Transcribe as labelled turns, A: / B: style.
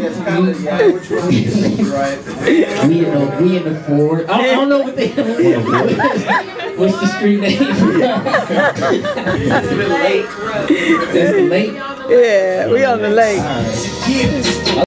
A: Yes, kind of, yeah. Which one is right?
B: We in the we in the Ford. I don't, I don't know what they. What's the street name?
A: It's the lake. late.
B: That's the lake.
C: Yeah, we on the lake.